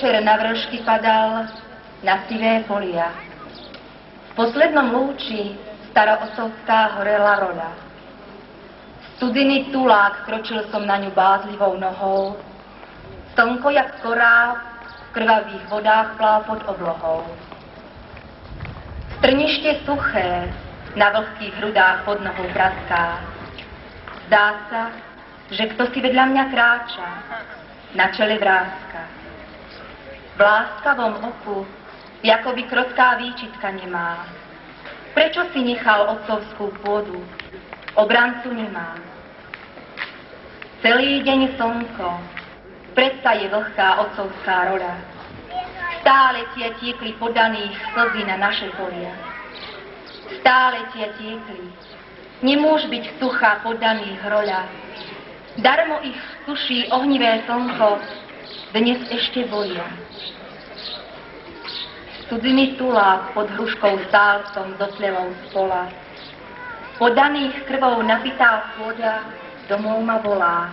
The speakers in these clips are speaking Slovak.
Večer na vršky padal na sivé polia. V poslednom lúči staroosovská horela roda. Studený tulák kročil som na ňu bázlivou nohou. Slnko jak korál v krvavých vodách plál pod oblohou. Strniště suché na vlhkých hrudách pod nohou praská. Zdá sa, že kto si vedľa mňa kráča, na čele vrázka. V láskavom oku, by krotká výčitka nemá. Prečo si nechal otcovskú pôdu? Obrancu nemá. Celý deň slnko, predsa je vlhká otcovská roda. Stále tie tiekli podaných slzy na naše polia. Stále tie tiekli. Nemôž byť suchá podaných roľa. Darmo ich suší ohnivé slnko, dnes ešte boja. Cudziny tulák pod hruškou so slevou spola. Podaných krvou napitá pôda domov ma volá.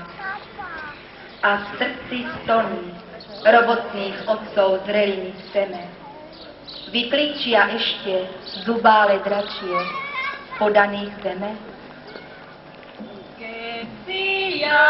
A v srdci stoní robotných otcov zreliny seme. Vyklíčia ešte zubále dračie podaných zeme. Keď si ja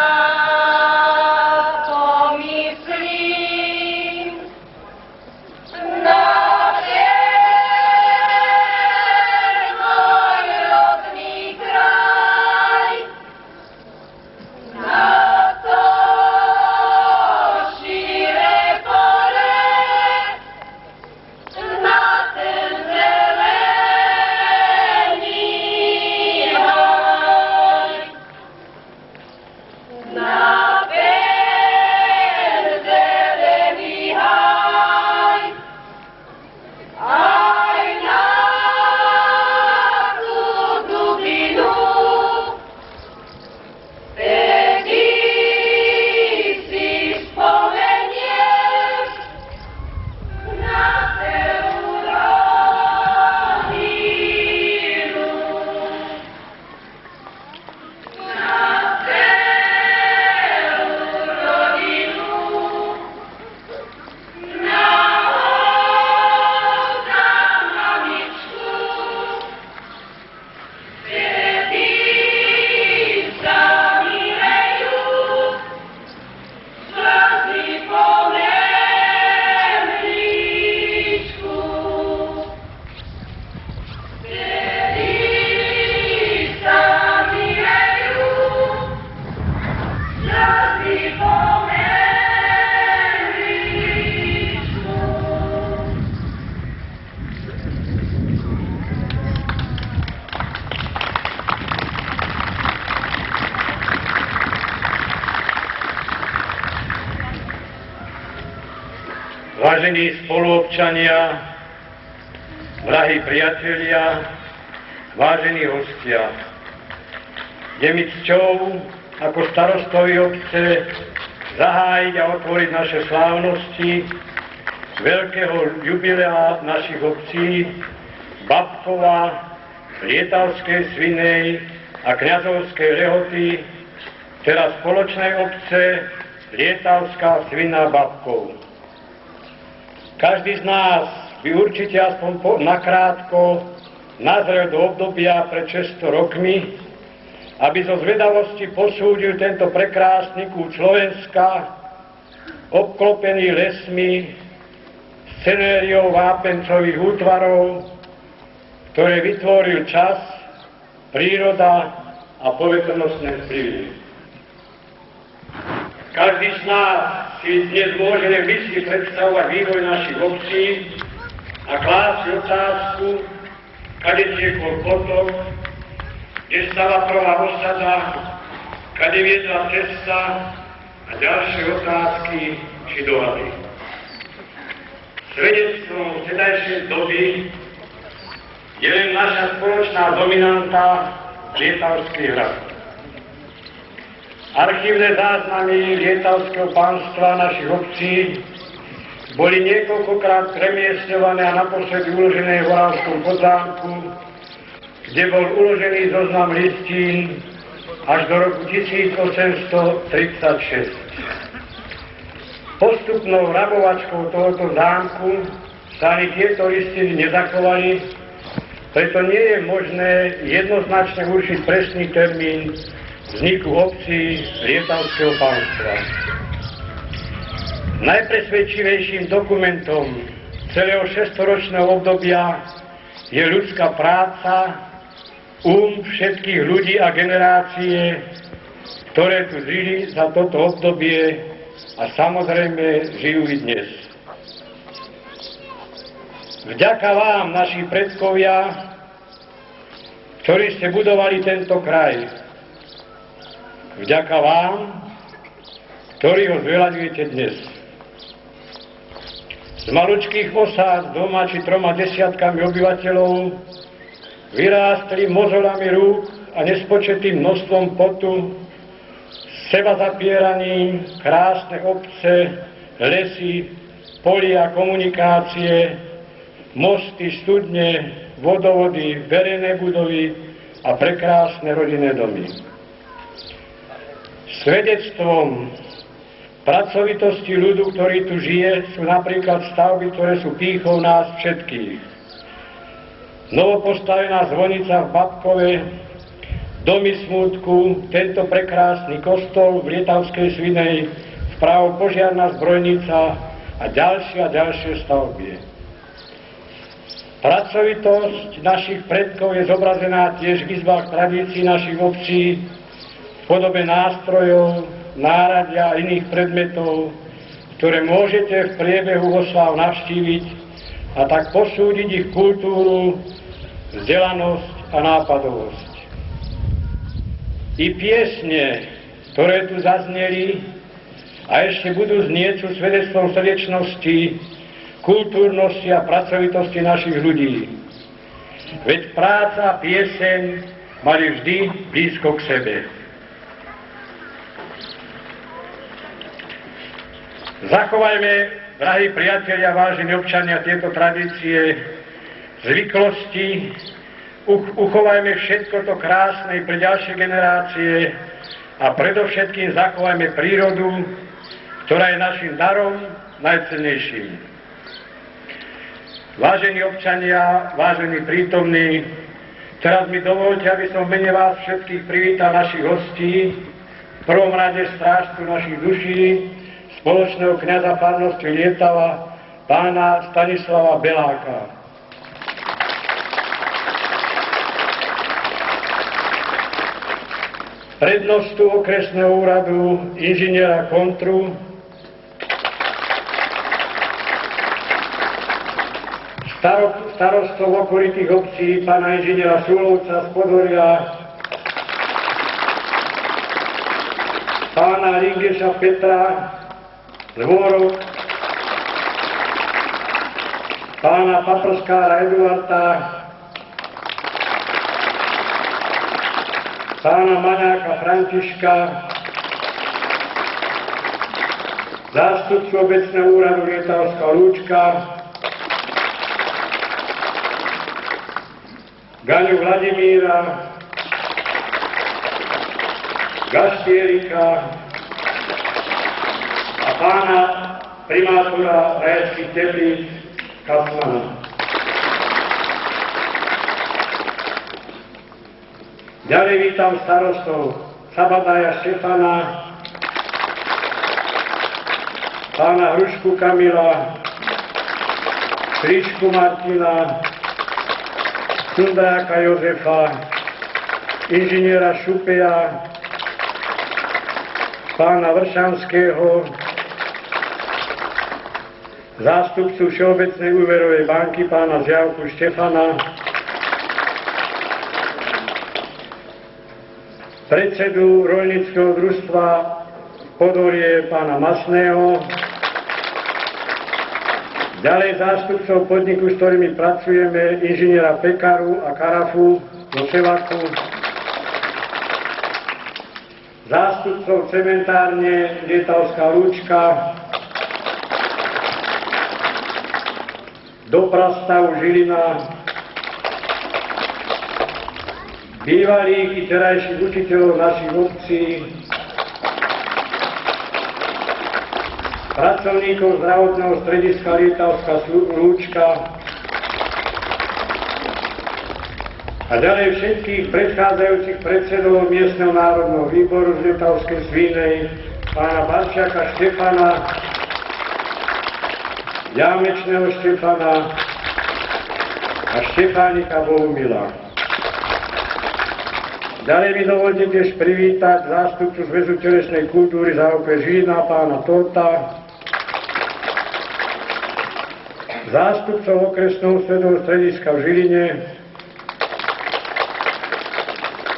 Vážení spoluobčania, drahí priatelia, vážení hostia, je mi cťou ako starostovi obce zahájiť a otvoriť naše slávnosti veľkého jubilea našich obcí Babkova, Lietavskej Svinej a Kňazovskej Rehoty, teda spoločnej obce Lietavská Svina Babkov. Každý z nás by určite aspoň po, nakrátko nazrel do obdobia pred 600 rokmi, aby zo zvedavosti posúdil tento prekrásny kút Slovenska, obklopený lesmi, scenériou vápencových útvarov, ktoré vytvoril čas, príroda a povetrnostné vplyvy. Každý z nás si dnes môžeme mysli predstavovať vývoj našich obcí a klásť otázku, kade tiekol potok, kde stala prvá osada, kade viedla cesta a ďalšie otázky či dohady. Svedectvom vtedajšej doby je len naša spoločná dominanta Lietavský hrad. Archívne záznamy lietavského pánstva našich obcí boli niekoľkokrát premiestňované a naposledy uložené v Oravskom podzámku, kde bol uložený zoznam listín až do roku 1836. Postupnou rabovačkou tohoto zámku sa ani tieto listiny nezachovali, preto nie je možné jednoznačne určiť presný termín vzniku obcí Lietavského pánstva. Najpresvedčivejším dokumentom celého šestoročného obdobia je ľudská práca, um všetkých ľudí a generácie, ktoré tu žili za toto obdobie a samozrejme žijú i dnes. Vďaka vám, naši predkovia, ktorí ste budovali tento kraj. Vďaka vám, ktorí ho zveľaďujete dnes. Z malučkých osád doma či troma desiatkami obyvateľov vyrástli mozolami rúk a nespočetým množstvom potu, seba zapieraním, krásne obce, lesy, polia, komunikácie, mosty, studne, vodovody, verejné budovy a prekrásne rodinné domy. Svedectvom pracovitosti ľudu, ktorý tu žije, sú napríklad stavby, ktoré sú pýchou nás všetkých. Novopostavená zvonica v Babkove, domy smutku, tento prekrásny kostol v Lietavskej Svinej, vpravo požiarná zbrojnica a ďalšie a ďalšie stavby. Pracovitosť našich predkov je zobrazená tiež v izbách tradícií našich obcí podobe nástrojov, náradia a iných predmetov, ktoré môžete v priebehu oslav navštíviť a tak posúdiť ich kultúru, vzdelanosť a nápadovosť. I piesne, ktoré tu zazneli a ešte budú znieť sú svedectvom srdečnosti, kultúrnosti a pracovitosti našich ľudí. Veď práca a pieseň mali vždy blízko k sebe. Zachovajme, drahí priatelia, vážení občania, tieto tradície, zvyklosti, uchovajme všetko to krásne pre ďalšie generácie a predovšetkým zachovajme prírodu, ktorá je našim darom najcennejším. Vážení občania, vážení prítomní, teraz mi dovolte, aby som mene vás všetkých privítal našich hostí, v prvom rade strážcu našich duší, spoločného kniaza farnosti Lietava, pána Stanislava Beláka. Prednostu okresného úradu inžiniera Kontru, starostov okolitých obcí, pána inžiniera Sulovca z Podoria, pána Ringeša Petra, Dvorok, pána Paprskára Eduarda, pána Maňáka Františka, zástupcu obecného úradu Lietavská Lúčka, Gaňu Vladimíra, Gaštierika, pána primátora Rajeckých teplíc Kasmana. Ďalej vítam starostov Sabadaja Štefana, pána Hrušku Kamila, Kričku Martina, Sundráka Jozefa, inžiniera Šupeja, pána Vršanského, zástupcu Všeobecnej úverovej banky pána Zjavku Štefana, predsedu rolnického družstva Podorie pána Masného, ďalej zástupcov podniku, s ktorými pracujeme, inžiniera Pekaru a Karafu do Sevaku, zástupcov cementárne Lietavská Lúčka, do prastavu Žilina, bývalých i terajších učiteľov našich obcí, pracovníkov zdravotného strediska Lietavská Lúčka a ďalej všetkých predchádzajúcich predsedov miestneho národného výboru z Lietavskej Svínej, pána Barčiaka Štefana, Jámečného Štefana a Štefánika Bohumila. Ďalej mi dovolte tiež privítať zástupcu Zväzu telesnej kultúry za okres Žilina, pána Torta, zástupcov okresného svedového strediska v Žiline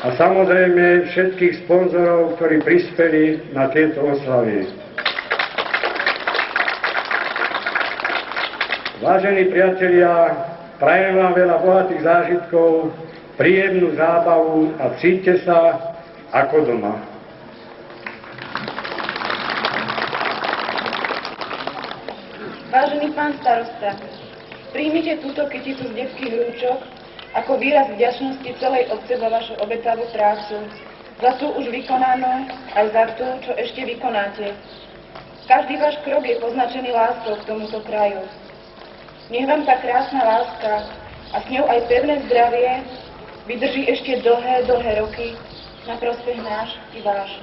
a samozrejme všetkých sponzorov, ktorí prispeli na tieto oslavy. Vážení priatelia, prajem vám veľa bohatých zážitkov, príjemnú zábavu a cíťte sa ako doma. Vážený pán starosta, príjmite túto kyticu z detských rúčok ako výraz vďačnosti celej obce za vašu obetavú prácu, za tú už vykonanú, aj za tú, čo ešte vykonáte. Každý váš krok je poznačený láskou k tomuto kraju. Nech vám tá krásna láska a s ňou aj pevné zdravie vydrží ešte dlhé, dlhé roky na prospech náš i váš.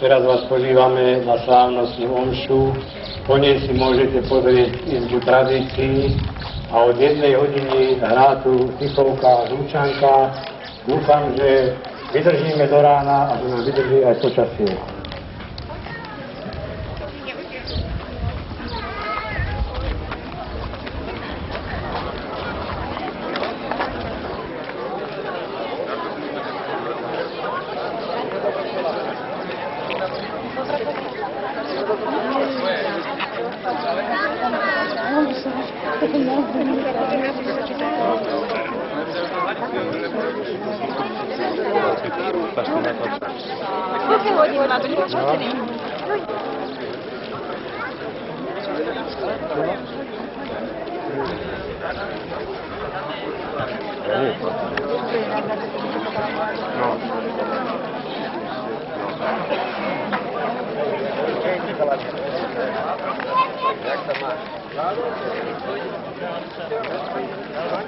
Teraz vás pozývame na slávnostnú omšu. Po nej si môžete pozrieť izbu tradícií a od jednej hodiny hrá tu Tichovka Zúčanka. Dúfam, že vydržíme do rána a že nám vydrží aj počasie.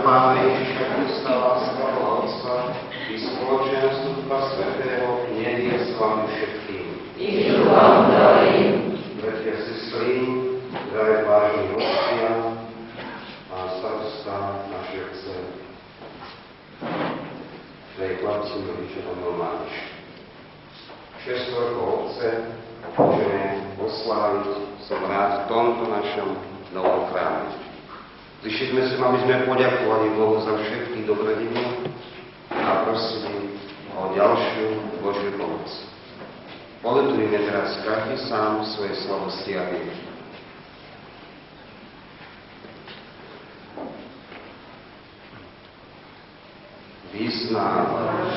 Pána Ježiša Krista, láska Boha Otca i spoločenstvo Ducha Svetého, nie s vami všetkým. I vám darím. Bratia, sestry, drahé vážni hostia a starosta naše chce. Daj chlapci, rodiče, pán Románič. Šest rokov obce, že osláviť som rád v tomto našom novom chráme. Zišli sme sa, aby sme poďakovali Bohu za všetky dobrodiny a prosili o ďalšiu Božiu pomoc. Poletujeme teraz každý sám svoje slabosti a viery. Vyznávam.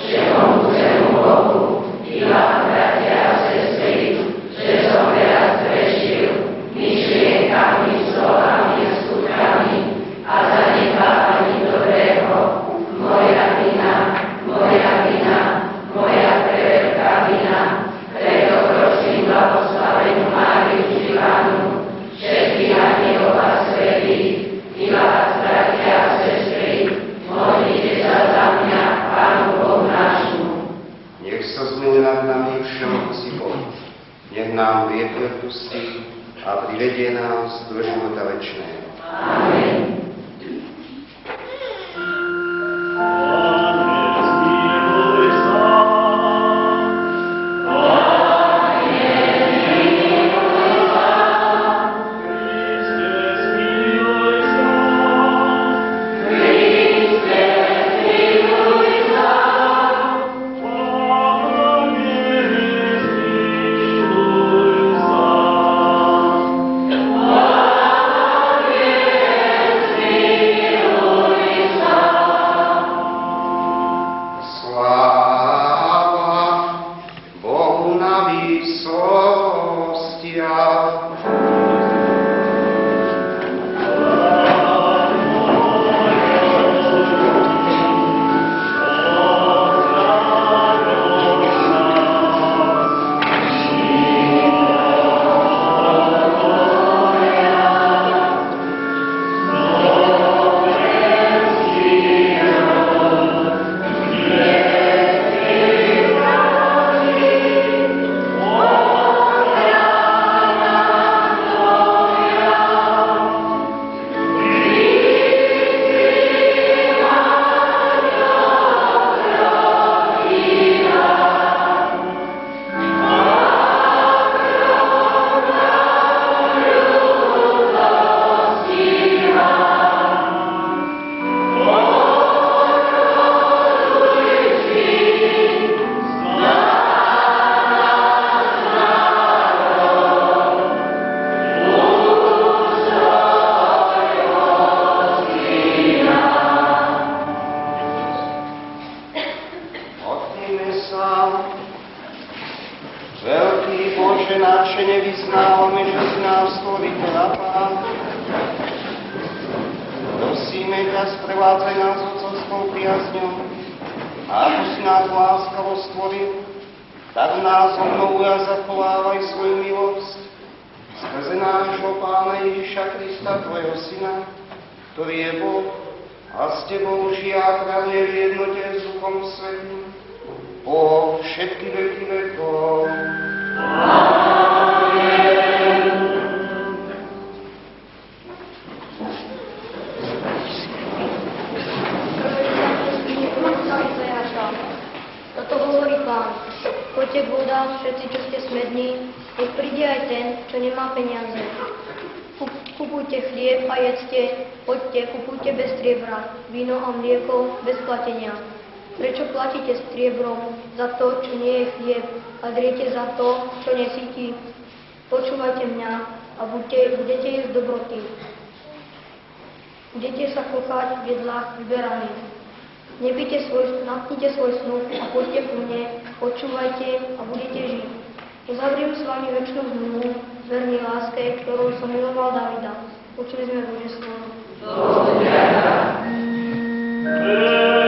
Nech nám vietor pustí a privedie nás do života večného. Sláva zachovávaj svoju milosť. Skrze nášho Pána Ježiša Krista, Tvojho Syna, ktorý je Boh a s Tebou žije a v jednote s Duchom Svetým po všetky veky vekov. Toto K vodám, všetci, čo ste smední, nech príde aj ten, čo nemá peniaze. Kup- Kupujte chlieb a jedzte, poďte, kupujte bez striebra, víno a mlieko bez platenia. Prečo platíte striebrom za to, čo nie je chlieb, a driete za to, čo nesíti? Počúvajte mňa a buďte, budete jesť dobroty. Budete sa kochať v jedlách vyberaných. Nepite svoj, napnite svoj snúb a poďte ku mne, počúvajte a budete žiť. Uzavriem s vami väčšinu zmluvu, verný láske, ktorou som miloval Davida. Počuli sme Bože slovo. Velebte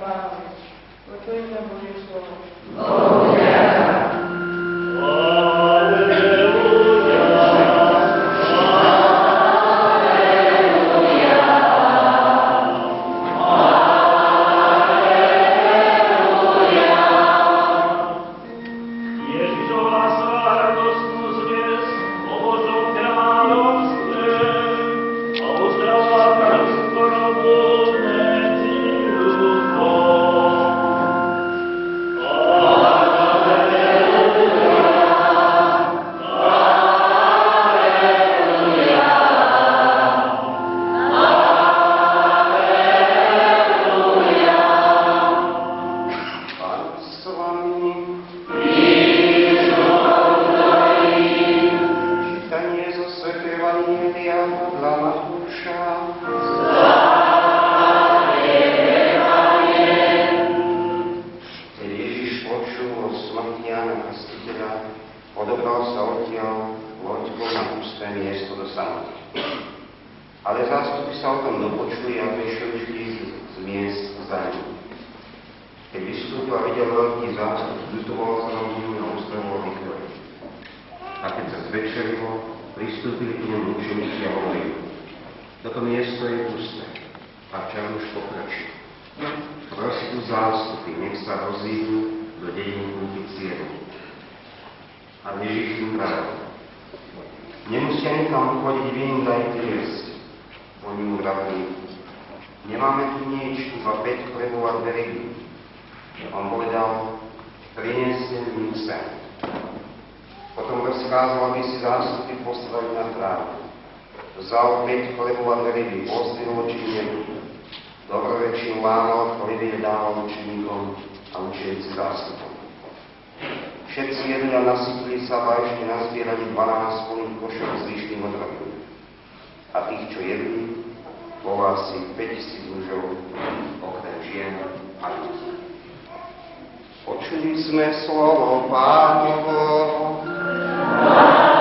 Павлович, Латуйка Божье Слово. rozkázal, aby si zástupy poslali na trávu. Vzal päť chlebov a ryby, pozdvihol činiem. Dobrorečil málo, chleby dával učeníkom a učenci zástupom. Všetci jedli a nasytili sa a ešte nazbierali 12 plných košov s lišným odrobom. A tých, čo jedli, bolo asi 5000 mužov, okrem žien a ľudí. Počuli sme slovo Pánovo, Glória.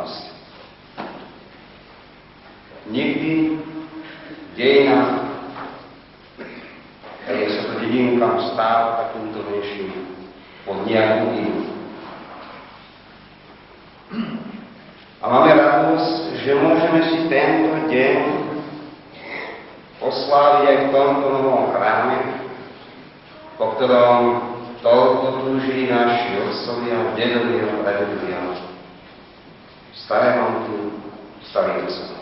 Farnosť. Nikdy dejinách, keď sa to dedinkám stáva takýmto dnešným pod nejakú inú. A máme radosť, že môžeme si tento deň osláviť aj v tomto novom chráme, po ktorom toľko túžili naši otcovia, dedovia, predovia. Staré mám tu, starým sa.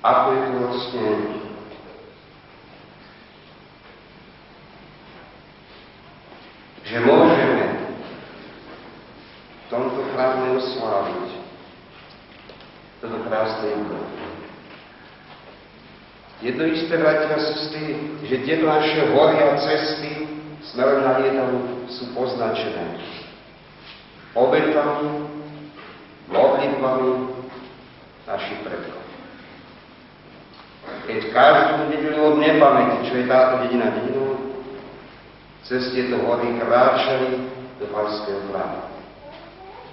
Ako je to vlastne že môžeme v tomto chráme osláviť toto krásne jublo. Je to isté, bratia a sestry, že tieto naše hory a cesty smerom na Lietavu sú poznačené obetami, modlitbami našich predkov. Keď každú dedinu od nepamäti, čo je táto dedina dedinou, cez tieto hory kráčali do Falského chrámu.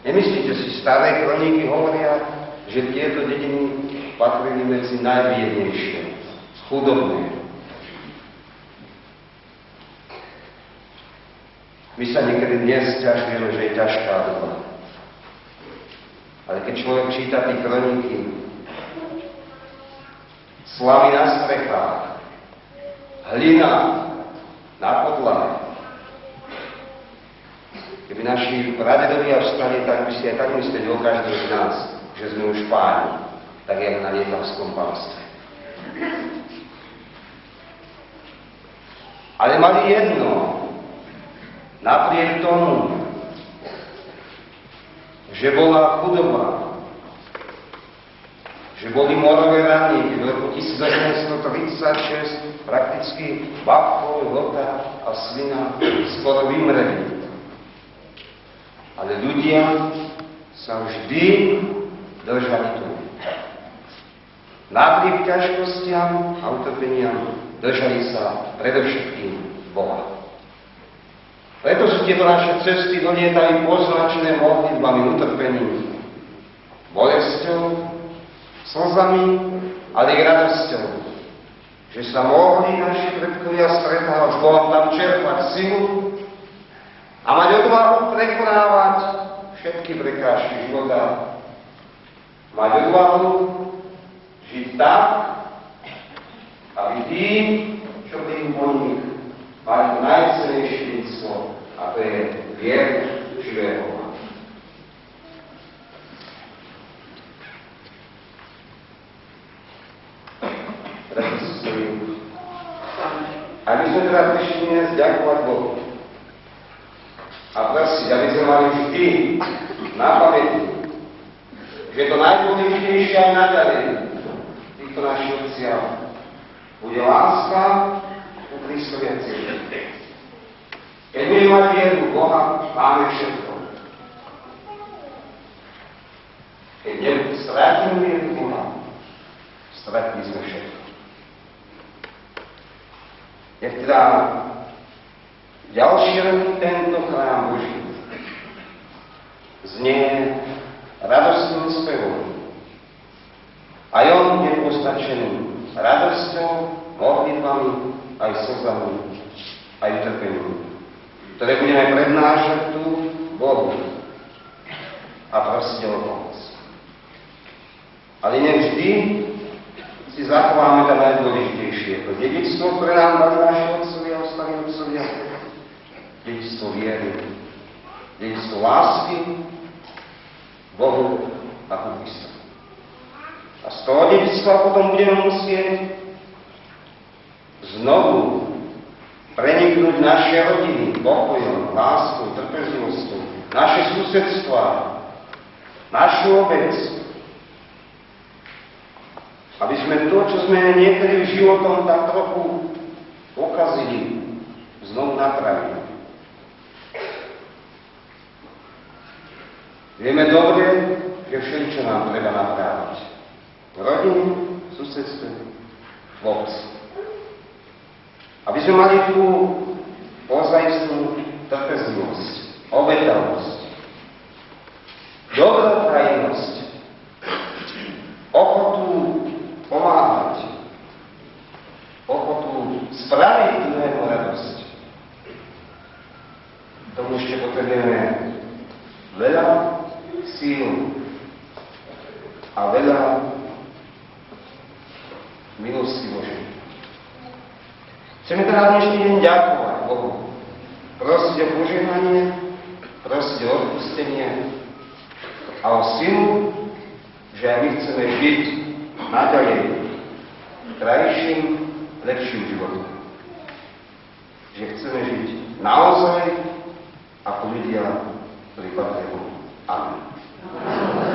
Nemyslíte si, staré kroniky hovoria, že tieto dediny patrili medzi najbiednejšie, chudobné. My sa niekedy dnes ťažujeme, že je ťažká doba. Ale keď človek číta tie kroniky, slavy na strechách, hlina na podlahe, Keby naši pradedovia vstali, tak by si aj tak mysleli o každého z nás, že sme už páni, tak jak na lietavskom pánstve. Ale mali jedno, napriek tomu, že bola chudoba, že boli morové raníky v roku 1836 prakticky babkov, lota a svina skoro vymreli. Ale ľudia sa vždy držali tu. Napriek ťažkostiam a utrpeniam držali sa predovšetkým Boha. Preto sú tieto naše cesty do Lietavy poznačené modlitbami, utrpením, bolesťou, slzami, ale i radosťou, že sa mohli naši predkovia stretávať s Bohom tam čerpať silu a mať odvahu prekonávať všetky prekážky života. Mať odvahu tak, aby tí, čo tým po nich, mali to najcenejšie lidstvo, a to je vier živého Boha. Aby sme teda prišli dnes ďakovať Bohu a prosiť, aby sme mali vždy na pamäti, že to najdôležitejšie aj naďalej týchto našich obciach bude láska u Kristovia cirkvi. Keď budeme mať vieru Boha, máme všetko. Keď strátime vieru Boha, stratili sme všetko. Nech teda ďalší tento chrám Boží znie radostným spevom. A on je postačený radosťou, modlitbami, aj slzami, aj utrpením, ktoré budeme prednášať tu Bohu a prosiť o pomoc. Ale nevždy si zachováme to najdôležitejšie. To dedictvo, ktoré nám dali naši otcovia, ostali otcovia, dedictvo viery, dedictvo lásky, Bohu a ku. A z toho dedictva potom budeme musieť znovu preniknúť naše rodiny pokojom, láskou, trpezlivosťou, naše susedstva, našu obec. Aby sme to, čo sme niekedy životom tak trochu pokazili, znovu napravili. Vieme dobre, že všetko nám treba napraviť. V rodine, v obci. Aby sme mali tú ozajstnú trpezlivosť, obetavosť, dobroprajnosť, ochotu pomáhať, ochotu spraviť druhému radosť. Tomu ešte potrebujeme veľa síl a veľa milosti Božej. Chceme teda dnešný deň ďakovať Bohu, prosiť o požehnanie, prosiť o odpustenie a o silu, že my chceme žiť naďalej krajším, lepším životom. Že chceme žiť naozaj ako ľudia, patria Bohu. Amen. Panie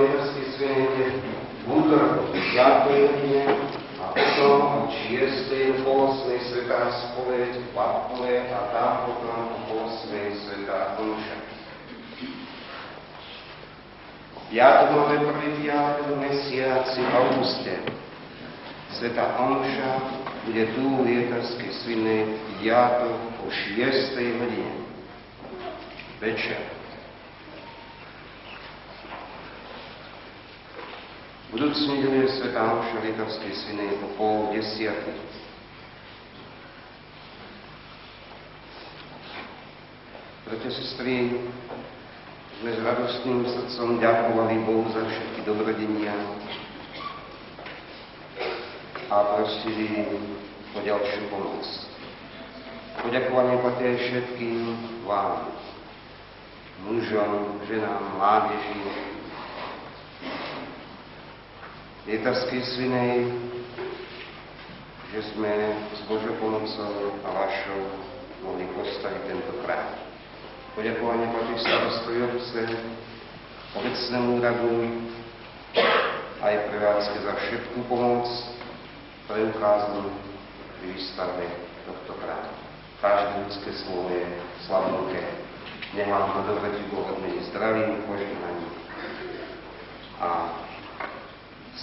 Jeterskej svete v útorok v 5. hodine a potom o 6. po 8. Svetá spoveď v Papule a tam potom o 8. Svetá Omša. Piatokové prvý piatok v mesiaci auguste. Sveta Omša bude tu v Jeterskej svine piatok o 6. hodine. Večer. Budúci nedelu je Sveta Omša v Jeterskej svine po pol desiatej. Bratia, sestry, sme s radostným srdcom ďakovali Bohu za všetky dobrodenia a prosili o ďalšiu pomoc. Poďakovanie patrí všetkým vám, mužom, ženám, mládeži, Jetarskej svinej, že sme s Božou pomocou a vašou mohli postaviť tento chrám. Poďakovanie patrí starostovi obce, obecnému úradu, aj prevádzke za všetkú pomoc preukázanú pri výstave tohto chrámu. Každé ľudské slovo je slavnuté. Nemám to dobre Boh odmeniť zdravím, požehnaním a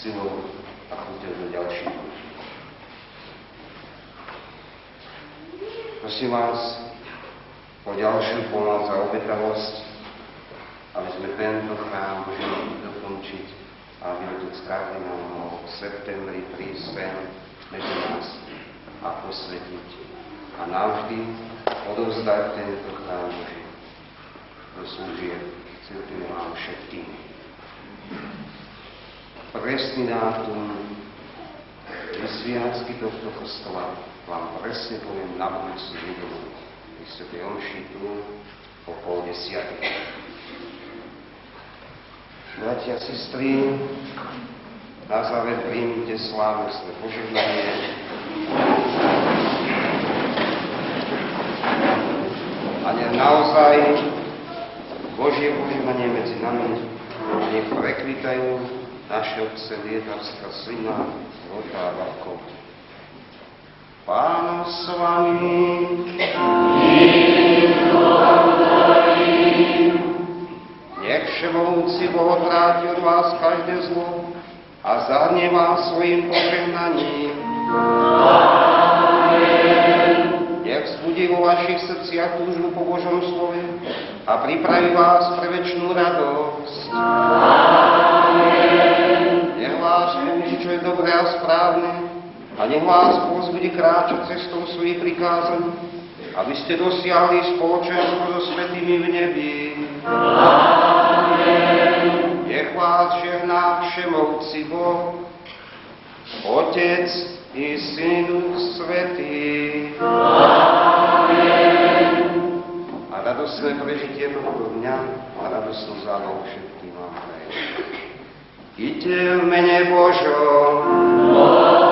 silou a chuťou do ďalších ľudí. Prosím vás o ďalšiu pomoc a obetavosť, aby sme tento chrám mohli dokončiť a aby Otec kardinál mohol v septembri prísť sem medzi nás a posvetiť a navždy odovzdať tento chrám Boží do služieb cirkvi vám všetkým. Presný dátum vysviacky tohto kostola vám presne poviem na budúcu nedelu. Vy Svetej Omši tu o pol desiatej. Bratia a sestry, na záver príjmite slávnostné požehnanie. A nech naozaj Božie požehnanie medzi nami nech prekvitajú naše otce Liedarská syna, Vota a Vakov. Páno s vami. Nech všemohúci Boh odvráti od vás každé zlo a zahrnie vás svojim požehnaním. Nech vzbudí vo vašich srdciach túžbu po Božom slove a pripraví vás pre väčšnú radosť. Použí, čo je dobré a správne a nech vás pozbudí kráčať cestou svojich prikázaní, aby ste dosiahli spoločenstvo so svetými v nebi. Nech vás žehná všemovci Boh, Otec i Syn Svetý. A radosné prežitie tohto dňa a radosnú zábavu všetkým vám prajem. Idem mene Božom. Amen.